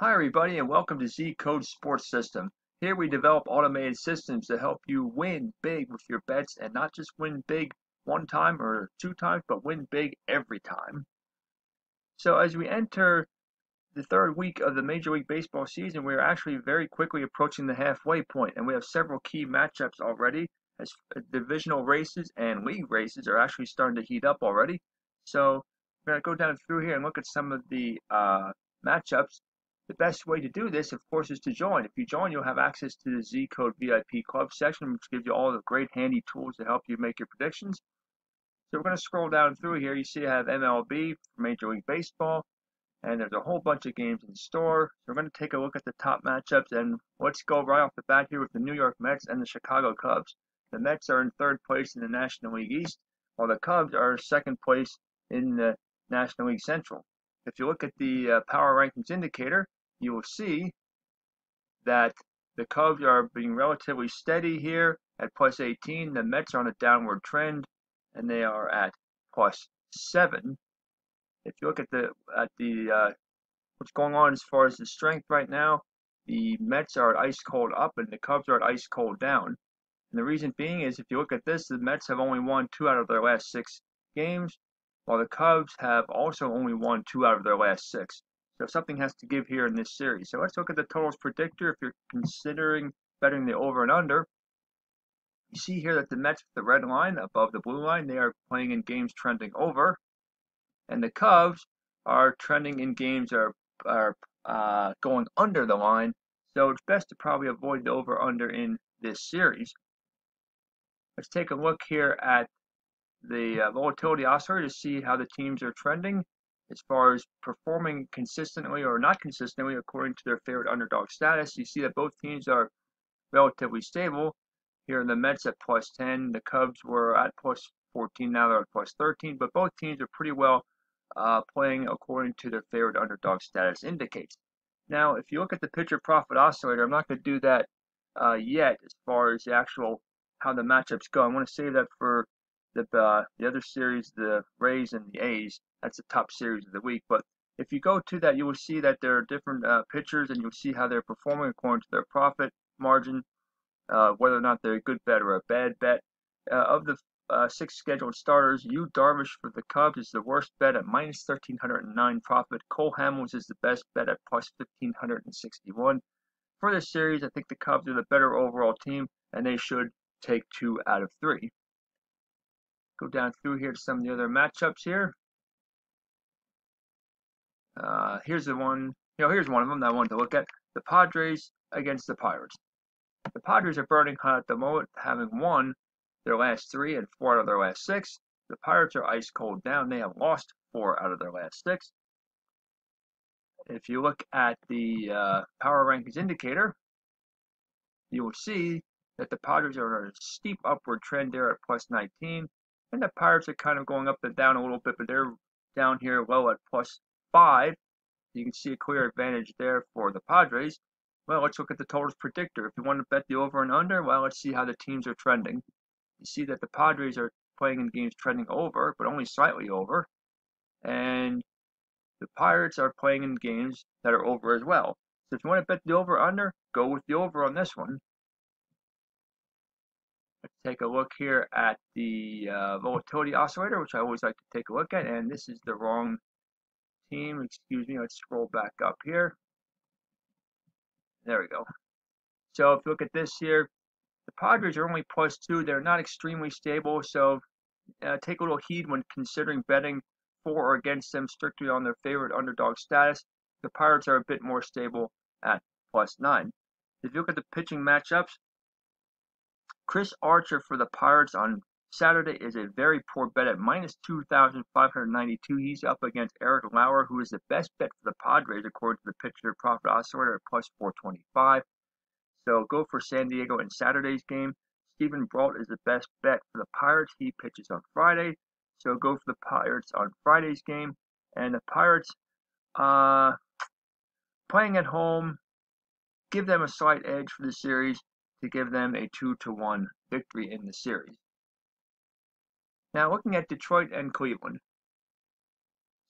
Hi everybody and welcome to Z Code Sports System. Here we develop automated systems to help you win big with your bets and not just win big one time or two times, but win big every time. So as we enter the third week of the Major League Baseball season, we are actually very quickly approaching the halfway point and we have several key matchups already as divisional races and league races are actually starting to heat up already. So we're going to go down through here and look at some of the uh, matchups the best way to do this, of course, is to join. If you join, you'll have access to the Z Code VIP Club section, which gives you all the great handy tools to help you make your predictions. So we're going to scroll down through here. You see I have MLB Major League Baseball, and there's a whole bunch of games in store. So we're going to take a look at the top matchups, and let's go right off the bat here with the New York Mets and the Chicago Cubs. The Mets are in third place in the National League East, while the Cubs are second place in the National League Central. If you look at the uh, power rankings indicator, you will see that the Cubs are being relatively steady here at plus 18. The Mets are on a downward trend, and they are at plus seven. If you look at the at the uh, what's going on as far as the strength right now, the Mets are at ice cold up, and the Cubs are at ice cold down. And the reason being is if you look at this, the Mets have only won two out of their last six games, while the Cubs have also only won two out of their last six. So something has to give here in this series. So let's look at the totals predictor. If you're considering betting the over and under, you see here that the Mets with the red line above the blue line, they are playing in games trending over. And the Cubs are trending in games are, are uh, going under the line. So it's best to probably avoid the over under in this series. Let's take a look here at the uh, volatility oscillator to see how the teams are trending as far as performing consistently or not consistently according to their favorite underdog status. You see that both teams are relatively stable. Here in the Mets at plus 10, the Cubs were at plus 14, now they're at plus 13, but both teams are pretty well uh, playing according to their favorite underdog status indicates. Now, if you look at the pitcher profit oscillator, I'm not going to do that uh, yet as far as the actual how the matchups go. I want to save that for the uh, the other series, the Rays and the A's. That's the top series of the week. But if you go to that, you will see that there are different uh, pitchers, and you'll see how they're performing according to their profit margin, uh, whether or not they're a good bet or a bad bet. Uh, of the uh, six scheduled starters, Yu Darvish for the Cubs is the worst bet at minus 1309 profit. Cole Hamels is the best bet at plus 1561. For this series, I think the Cubs are the better overall team, and they should take two out of three. Go down through here to some of the other matchups here. Uh, here's the one, you know, here's one of them that I wanted to look at. The Padres against the Pirates. The Padres are burning hot at the moment, having won their last three and four out of their last six. The Pirates are ice cold down. They have lost four out of their last six. If you look at the uh, power rankings indicator, you will see that the Padres are on a steep upward trend there at plus 19. And the Pirates are kind of going up and down a little bit, but they're down here low at plus five. You can see a clear advantage there for the Padres. Well, let's look at the totals predictor. If you want to bet the over and under, well, let's see how the teams are trending. You see that the Padres are playing in games trending over, but only slightly over. And the Pirates are playing in games that are over as well. So if you want to bet the over under, go with the over on this one. Let's take a look here at the uh, volatility oscillator, which I always like to take a look at. And this is the wrong team. Excuse me. Let's scroll back up here. There we go. So if you look at this here, the Padres are only plus two. They're not extremely stable. So uh, take a little heed when considering betting for or against them strictly on their favorite underdog status. The Pirates are a bit more stable at plus nine. If you look at the pitching matchups, Chris Archer for the Pirates on Saturday is a very poor bet at minus 2,592. He's up against Eric Lauer, who is the best bet for the Padres according to the pitcher profit oscillator at plus 425. So go for San Diego in Saturday's game. Steven Brault is the best bet for the Pirates. He pitches on Friday. So go for the Pirates on Friday's game. And the Pirates, uh, playing at home, give them a slight edge for the series to give them a 2 to 1 victory in the series. Now, looking at Detroit and Cleveland.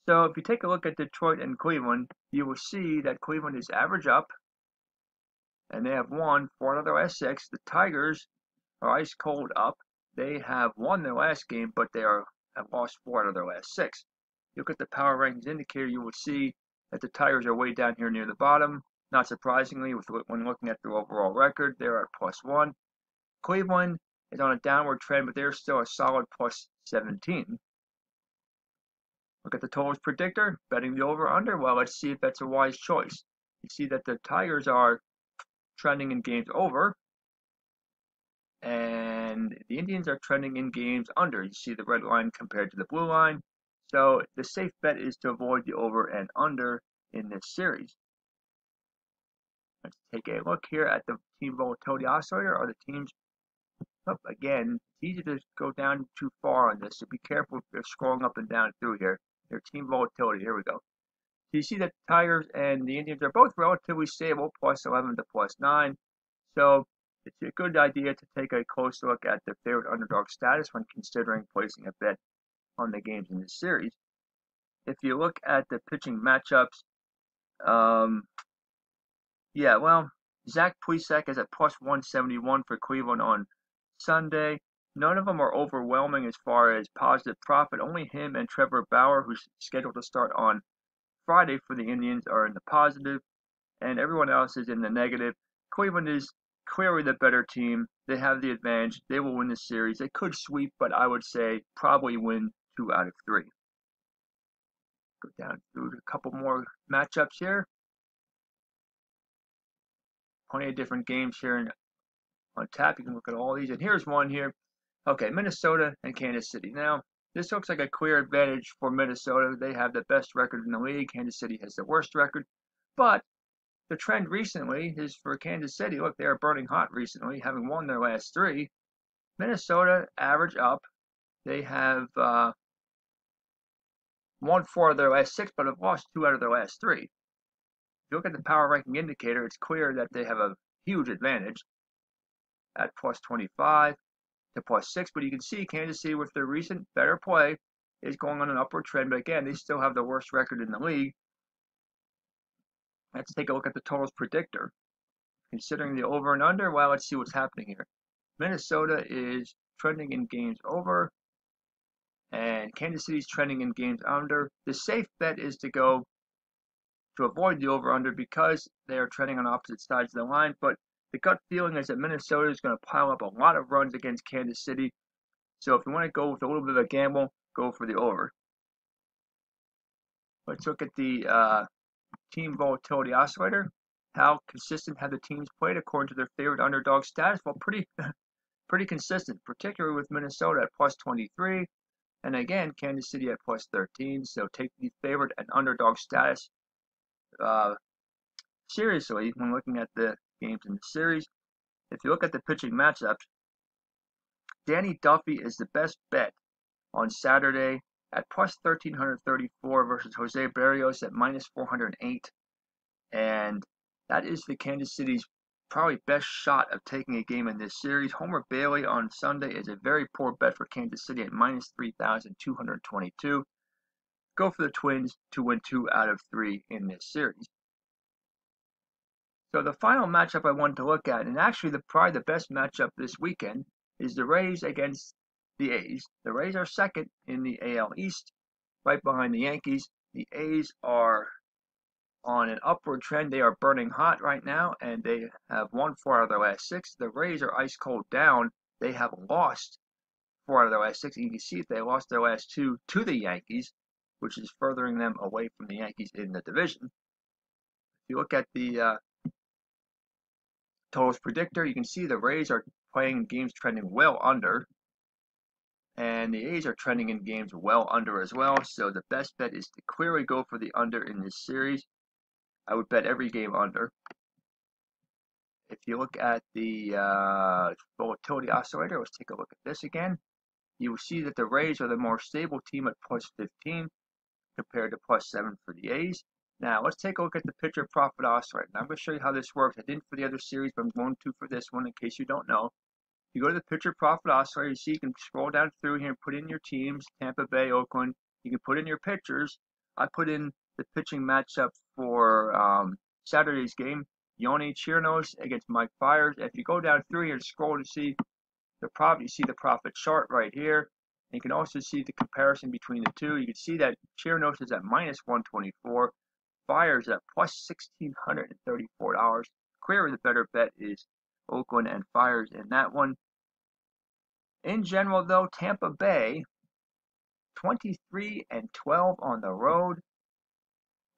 So if you take a look at Detroit and Cleveland, you will see that Cleveland is average up, and they have won four out of their last six. The Tigers are ice cold up. They have won their last game, but they are have lost four out of their last six. Look at the power rankings indicator, you will see that the Tigers are way down here near the bottom. Not surprisingly, with when looking at their overall record, they're at plus one. Cleveland is on a downward trend, but they're still a solid plus 17. Look at the totals predictor, betting the over under. Well, let's see if that's a wise choice. You see that the Tigers are trending in games over, and the Indians are trending in games under. You see the red line compared to the blue line. So the safe bet is to avoid the over and under in this series. Let's take a look here at the team volatility oscillator. Are the teams up again? It's easy to go down too far on this, so be careful if you're scrolling up and down through here. Their team volatility. Here we go. So you see that the Tigers and the Indians are both relatively stable, plus 11 to plus 9. So it's a good idea to take a close look at the favorite underdog status when considering placing a bet on the games in this series. If you look at the pitching matchups, um, yeah, well, Zach Plesac is at plus 171 for Cleveland on Sunday. None of them are overwhelming as far as positive profit. Only him and Trevor Bauer, who's scheduled to start on Friday for the Indians, are in the positive, and everyone else is in the negative. Cleveland is clearly the better team. They have the advantage. They will win the series. They could sweep, but I would say probably win two out of three. Go down through a couple more matchups here. Plenty of different games here and on tap. You can look at all these. And here's one here. Okay, Minnesota and Kansas City. Now, this looks like a clear advantage for Minnesota. They have the best record in the league. Kansas City has the worst record. But the trend recently is for Kansas City. Look, they are burning hot recently, having won their last three. Minnesota average up. They have uh, won four of their last six, but have lost two out of their last three. You look at the power ranking indicator, it's clear that they have a huge advantage at plus 25 to plus 6. But you can see Kansas City, with their recent better play, is going on an upward trend. But again, they still have the worst record in the league. Let's take a look at the totals predictor. Considering the over and under, well, let's see what's happening here. Minnesota is trending in games over, and Kansas City's trending in games under. The safe bet is to go to avoid the over under because they are trending on opposite sides of the line. But the gut feeling is that Minnesota is going to pile up a lot of runs against Kansas City. So if you want to go with a little bit of a gamble, go for the over. Let's look at the uh, team volatility oscillator. How consistent have the teams played according to their favorite underdog status? Well, pretty pretty consistent, particularly with Minnesota at plus 23, and again Kansas City at plus 13. So take the favorite and underdog status uh, seriously when looking at the games in the series. If you look at the pitching matchups, Danny Duffy is the best bet on Saturday at plus 1334 versus Jose Berrios at minus 408. And that is the Kansas City's probably best shot of taking a game in this series. Homer Bailey on Sunday is a very poor bet for Kansas City at minus 3,222. Go for the Twins to win two out of three in this series. So the final matchup I wanted to look at, and actually the probably the best matchup this weekend, is the Rays against the A's. The Rays are second in the AL East, right behind the Yankees. The A's are on an upward trend. They are burning hot right now, and they have won four out of their last six. The Rays are ice cold down. They have lost four out of their last six. You can see if they lost their last two to the Yankees, which is furthering them away from the Yankees in the division. If you look at the uh, totals predictor, you can see the Rays are playing games trending well under and the A's are trending in games well under as well. So the best bet is to clearly go for the under in this series. I would bet every game under. If you look at the uh, volatility oscillator, let's take a look at this again. You will see that the Rays are the more stable team at plus 15 compared to plus 7 for the A's. Now, let's take a look at the pitcher profit oscillator. Now, I'm going to show you how this works. I didn't for the other series, but I'm going to for this one in case you don't know you go to the pitcher profit oscillator, you see you can scroll down through here and put in your teams, Tampa Bay, Oakland. You can put in your pitchers. I put in the pitching matchup for um, Saturday's game. Yonny Chirinos against Mike Fiers. If you go down through here and scroll to see the profit, you see the profit chart right here. You can also see the comparison between the two. You can see that Chirinos is at minus 124. Fiers at plus $1,634. Clearly the better bet is Oakland and Fiers in that one. In general, though, Tampa Bay 23 and 12 on the road.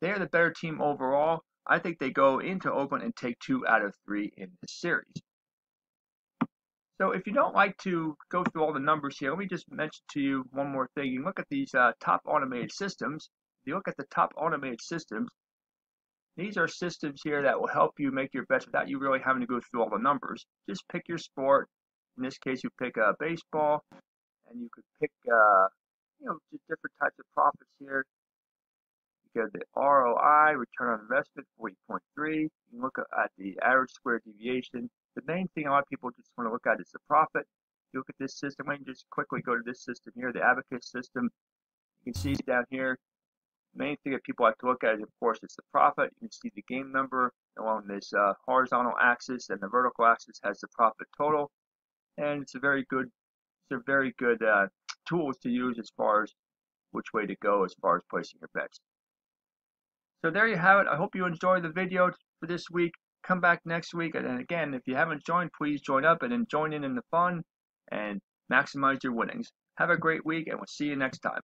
They're the better team overall. I think they go into Oakland and take two out of three in this series. So if you don't like to go through all the numbers here, let me just mention to you one more thing. You look at these uh, top automated systems. If you look at the top automated systems, these are systems here that will help you make your bets without you really having to go through all the numbers. Just pick your sport. In this case, you pick uh, baseball, and you could pick uh, you know just different types of profits here. You get the ROI, return on investment, 40.3. You can look at the average square deviation. The main thing a lot of people just want to look at is the profit. You look at this system, let me just quickly go to this system here, the Abacus system. You can see down here, the main thing that people like to look at is, of course, it's the profit. You can see the game number along this uh, horizontal axis, and the vertical axis has the profit total. And it's a very good, it's a very good uh, tools to use as far as which way to go as far as placing your bets. So there you have it. I hope you enjoyed the video for this week. Come back next week. And again, if you haven't joined, please join up and join in in the fun and maximize your winnings. Have a great week, and we'll see you next time.